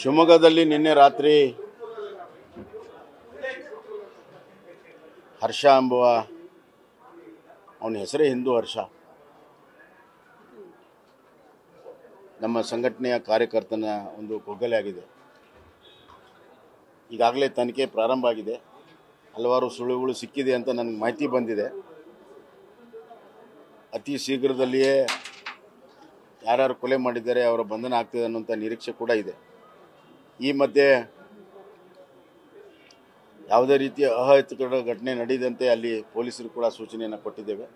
ಶಿವಮೊಗ್ಗದಲ್ಲಿ ನಿನ್ನೆ ರಾತ್ರಿ ಹರ್ಷ ಎಂಬುವ ಅವನ ಹೆಸರೇ ಹಿಂದೂ ಹರ್ಷ. ನಮ್ಮ ಸಂಘಟನೆಯ ಕಾರ್ಯಕರ್ತನ ಒಂದು ಕೊಗ್ಗಲೆ ಆಗಿದೆ. ಈಗಾಗಲೇ ತನಿಖೆ ಪ್ರಾರಂಭ ಆಗಿದೆ. ಹಲವಾರು ಸುಳಿವುಗಳು ಸಿಕ್ಕಿದೆ ಅಂತ ನನಗೆ ಮಾಹಿತಿ ಬಂದಿದೆ. ಅತಿ ಶೀಘ್ರದಲ್ಲಿಯೇ ಯಾರ್ಯಾರು ಕೊಲೆ ಮಾಡಿದ್ದಾರೆ, ಅವರ ಬಂಧನ ಆಗ್ತಿದೆ ಅನ್ನುವಂಥ ನಿರೀಕ್ಷೆ ಕೂಡ ಇದೆ. ಈ ಮಧ್ಯೆ ಯಾವುದೇ ರೀತಿಯ ಅಹಿತಕರ ಘಟನೆ ನಡೆಯದಂತೆ ಅಲ್ಲಿ ಪೊಲೀಸರು ಕೂಡ ಸೂಚನೆಯನ್ನು ಕೊಟ್ಟಿದ್ದೇವೆ.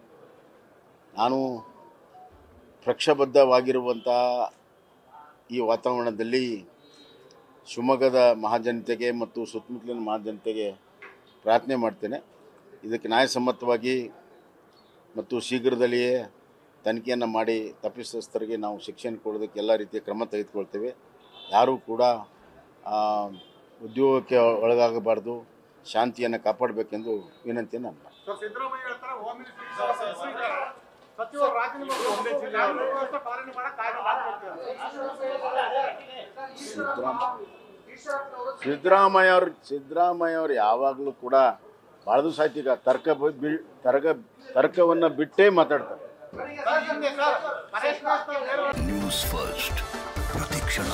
ನಾನು ಪ್ರಕ್ಷಬದ್ಧವಾಗಿರುವಂಥ ಈ ವಾತಾವರಣದಲ್ಲಿ ಶಿವಮೊಗ್ಗದ ಮಹಾಜನತೆಗೆ ಮತ್ತು ಸುತ್ತಮುತ್ತಲಿನ ಮಹಾಜನತೆಗೆ ಪ್ರಾರ್ಥನೆ ಮಾಡ್ತೇನೆ. ಇದಕ್ಕೆ ನ್ಯಾಯಸಮ್ಮತವಾಗಿ ಮತ್ತು ಶೀಘ್ರದಲ್ಲಿಯೇ ತನಿಖೆಯನ್ನು ಮಾಡಿ ತಪ್ಪಿತಸ್ಥರಿಗೆ ನಾವು ಶಿಕ್ಷೆಯನ್ನು ಕೊಡೋದಕ್ಕೆ ಎಲ್ಲ ರೀತಿಯ ಕ್ರಮ ತೆಗೆದುಕೊಳ್ತೇವೆ. ಯಾರೂ ಕೂಡ ಉದ್ಯೋಗಕ್ಕೆ ಒಳಗಾಗಬಾರ್ದು ಶಾಂತಿಯನ್ನು ಕಾಪಾಡಬೇಕೆಂದು ವಿನಂತಿ ನಾನು ಸಿದ್ದರಾಮಯ್ಯ ಅವರು. ಸಿದ್ದರಾಮಯ್ಯ ಅವರು ಯಾವಾಗಲೂ ಕೂಡ ಭಾಳ ದಿವಸ ಆಯ್ತು ಈಗ ತರ್ಕ ಬ- ತರ್ಕ ತರ್ಕವನ್ನು ಬಿಟ್ಟೇ ಮಾತಾಡ್ತಾರೆ ನ್ಯೂಸ್ ಫಸ್ಟ್ ಪ್ರತಿಕ್ಷಣ